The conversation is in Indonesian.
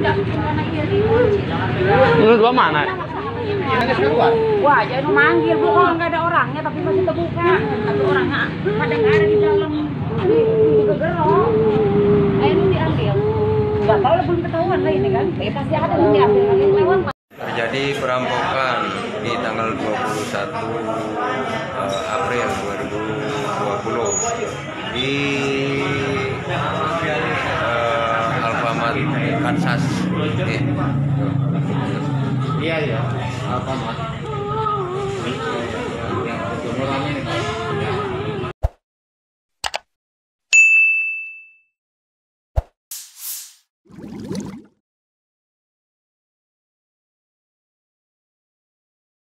Lu dua mana? Wah, lu manggil bu, kalau nggak ada orangnya tapi masih terbuka. Tapi orangnya pada nggak ada di dalam. Ini juga gerong. Lu diambil. Nggak tahu lah belum ketahuan lah ini kan. Eh pasti ada lu diambil lagi lewat. Terjadi perampokan di tanggal 21 eh, April 2020 di eh, Kansas. Eh, Iya ya, apa mas? Yang rame nih.